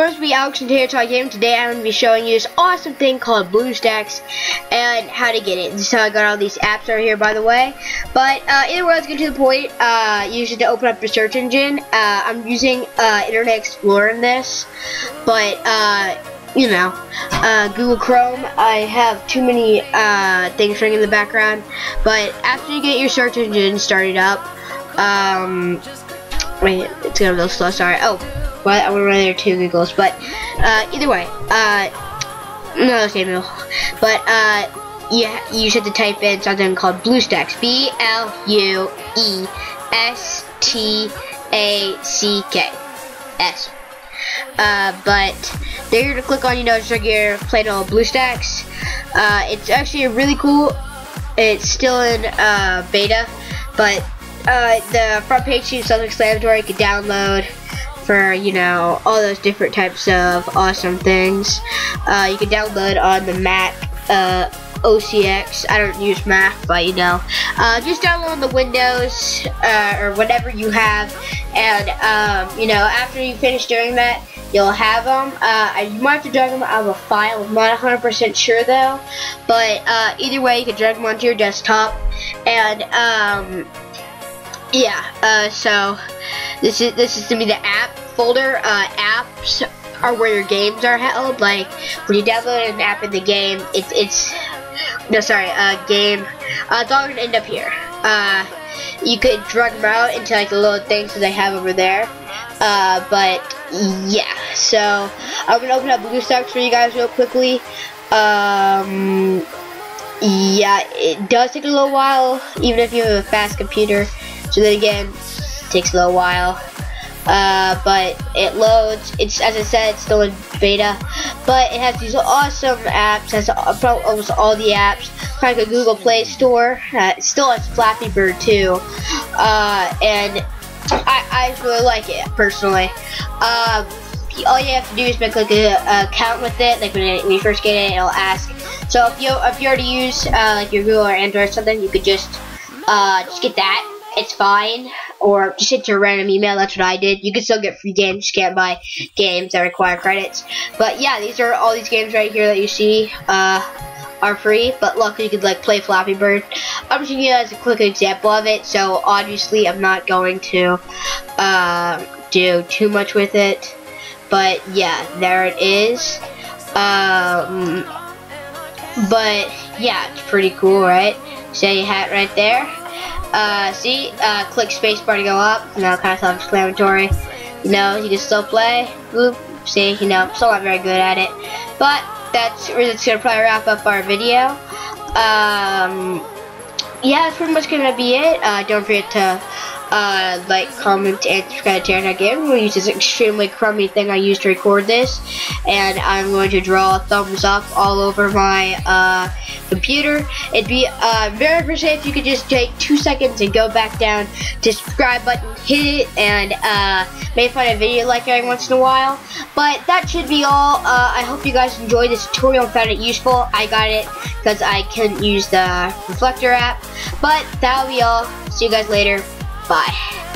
Bros, be Alex and Taylor Talk Game. Today I'm going to be showing you this awesome thing called BlueStacks and how to get it. This is how I got all these apps right here, by the way. But uh, either way, let's get to the point. Uh, it to open up your search engine. Uh, I'm using uh, Internet Explorer in this, but uh, you know, uh, Google Chrome. I have too many uh, things running in the background. But after you get your search engine started up, um, wait, it's gonna be a little slow. Sorry. Oh. But I would rather two Googles. But uh, either way, uh, no, Samuel. But uh, yeah, you should have to type in something called BlueStacks. B L U E S T A C K S. Uh, but there you're gonna click on, you know, just like your plain BlueStacks. Uh, it's actually really cool. It's still in uh, beta, but uh, the front page seems self-explanatory. You can download for you know all those different types of awesome things. Uh, you can download on the Mac uh, OS X. I don't use Mac, but you know, uh, just download the Windows uh, or whatever you have, and um, you know after you finish doing that. You'll have them. Uh, you might have to drag them out of a file. I'm not 100% sure though. But uh, either way, you can drag them onto your desktop. And um, yeah, so this is this is gonna be the app folder. Uh, apps are where your games are held. Like when you download an app in the game, it's it's no sorry, uh, game. Uh, it's all gonna end up here. Uh, you could drag them out into like the little things that they have over there. Uh, but yeah, so I'm gonna open up BlueStacks for you guys real quickly. Um, yeah, it does take a little while, even if you have a fast computer. So then again, takes a little while. Uh, but it loads. It's as I said, it's still in beta, but it has these awesome apps. Has almost all the apps. Like a Google Play Store. Uh, still has Flappy Bird too, uh, and I, I really like it personally. Uh, all you have to do is make like a, a account with it. Like when, it, when, you first get it, it'll ask. So if you if you already use uh, like your Google or Android or something, you could just uh, just get that it's fine. Or just hit your random email, that's what I did. You can still get free games, you can't buy games that require credits. But yeah, these are all these games right here that you see, uh, are free, but luckily you could like play Flappy Bird. I'm just giving you guys a quick example of it, so obviously I'm not going to, uh, do too much with it. But yeah, there it is. Um, but yeah, it's pretty cool, right? Say hat right there. Uh, see, uh, click spacebar to go up. You know, kind of self-explanatory. You know, you can still play. Oop, see, you know, I'm still not very good at it. But that's, that's gonna probably wrap up our video. Um, yeah, that's pretty much gonna be it. Uh, don't forget to uh, like, comment, and subscribe to. I'm going to use this extremely crummy thing I used to record this, and I'm going to draw thumbs up all over my uh, computer. It'd be uh, very appreciated if you could just take two seconds and go back down to subscribe button, hit it, and uh, maybe find a video like every once in a while. But that should be all. Uh, I hope you guys enjoyed this tutorial and found it useful. I got it because I couldn't use the reflector app. But that'll be all. See you guys later. Bye.